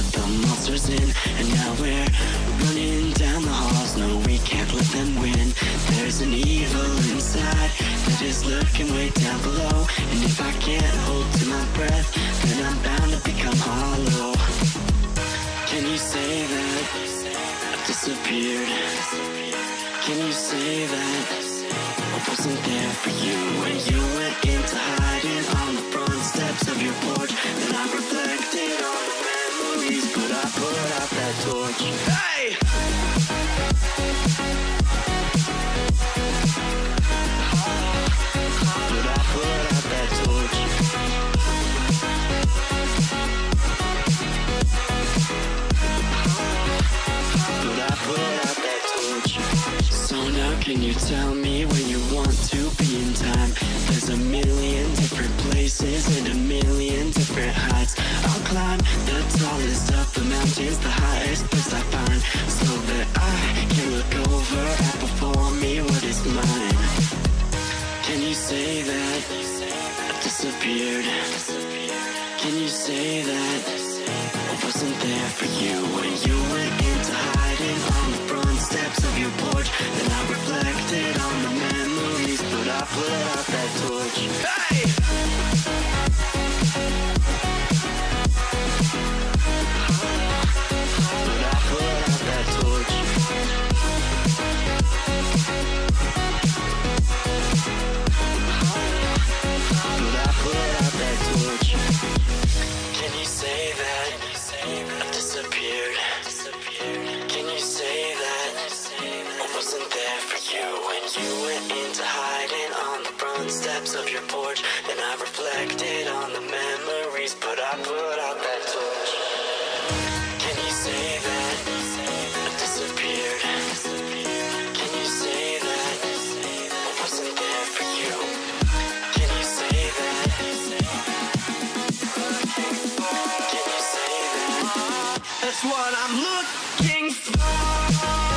let the monsters in And now we're running down the halls. No, we can't let them win. There's an evil inside That is lurking way down below. And if I can't hold to my breath Then I'm bound to become hollow. Can you say that I've disappeared? Can you say that I wasn't there for you When you went into hiding places and a million different heights. I'll climb the tallest of the mountains, the highest place I find, so that I can look over at before me what is mine. Can you say that I disappeared? Can you say that I wasn't there for you when you went of your porch And I reflected on the memories But I put out that torch Can you say that I disappeared? Can you say that I wasn't there for you? Can you say that? Can you say that? That's what I'm looking for